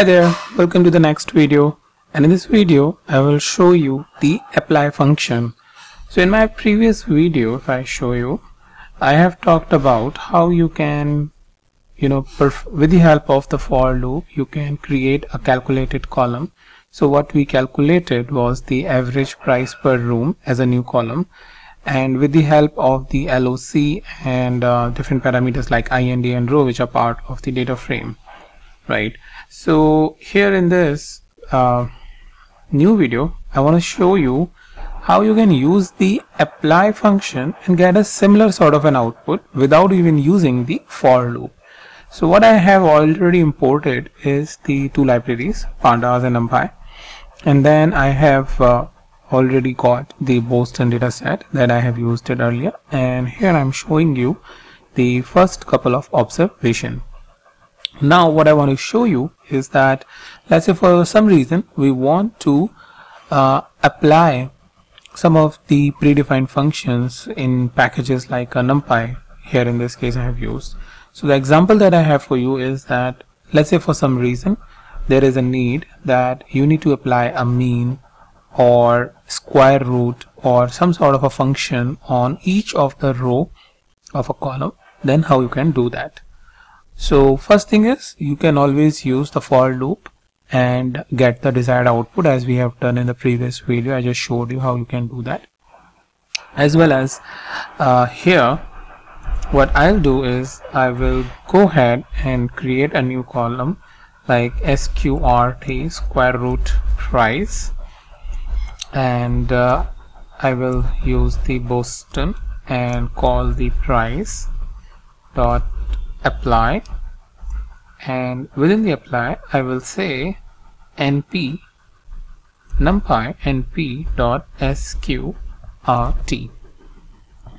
Hi there, welcome to the next video and in this video I will show you the apply function. So in my previous video if I show you I have talked about how you can you know with the help of the for loop you can create a calculated column. So what we calculated was the average price per room as a new column and with the help of the LOC and uh, different parameters like IND and row which are part of the data frame right? So here in this uh, new video I want to show you how you can use the apply function and get a similar sort of an output without even using the for loop. So what I have already imported is the two libraries pandas and numpy. And then I have uh, already got the Boston dataset that I have used it earlier. And here I'm showing you the first couple of observation now what I want to show you is that let's say for some reason we want to uh, apply some of the predefined functions in packages like a numpy. Here in this case I have used. So the example that I have for you is that let's say for some reason there is a need that you need to apply a mean or square root or some sort of a function on each of the row of a column. Then how you can do that so first thing is you can always use the for loop and get the desired output as we have done in the previous video. I just showed you how you can do that. As well as uh, here what I'll do is I will go ahead and create a new column like sqrt square root price. And uh, I will use the Boston and call the price dot apply and within the apply I will say np numpy np dot sqrt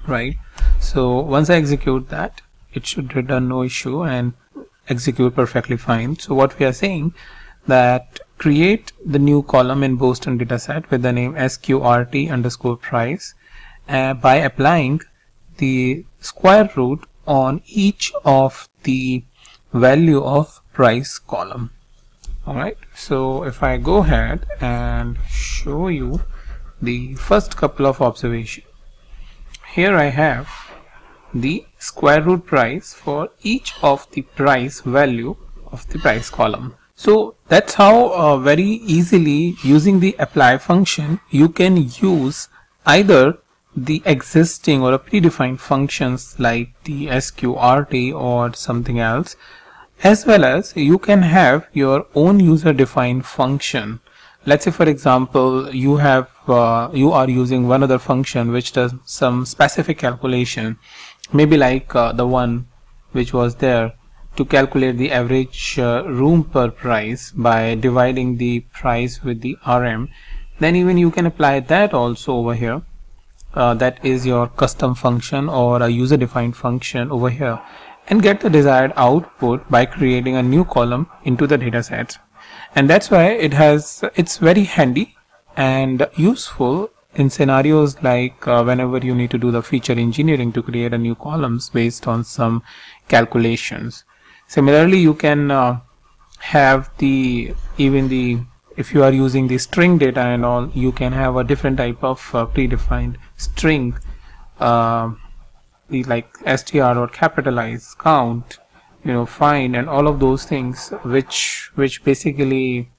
right? So once I execute that it should return no issue and execute perfectly fine. So what we are saying that create the new column in Boston dataset with the name sqrt underscore price uh, by applying the square root on each of the value of price column. Alright so if I go ahead and show you the first couple of observation. Here I have the square root price for each of the price value of the price column. So that's how uh, very easily using the apply function you can use either the existing or a predefined functions like the sqrt or something else as well as you can have your own user defined function. Let's say for example you have uh, you are using one other function which does some specific calculation. Maybe like uh, the one which was there to calculate the average uh, room per price by dividing the price with the RM then even you can apply that also over here uh, that is your custom function or a user defined function over here and get the desired output by creating a new column into the dataset and that's why it has it's very handy and useful in scenarios like uh, whenever you need to do the feature engineering to create a new columns based on some calculations. Similarly you can uh, have the even the if you are using the string data and all you can have a different type of uh, predefined string uh, like str or capitalize count you know find and all of those things which which basically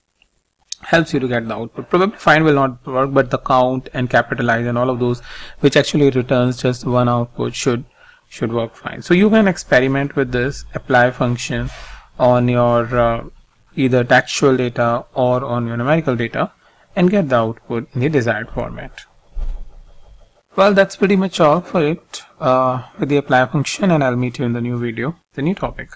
helps you to get the output. Probably find will not work but the count and capitalize and all of those which actually returns just one output should should work fine. So you can experiment with this apply function on your uh, either textual data or on your numerical data and get the output in the desired format. Well that's pretty much all for it uh, with the apply function and I'll meet you in the new video the new topic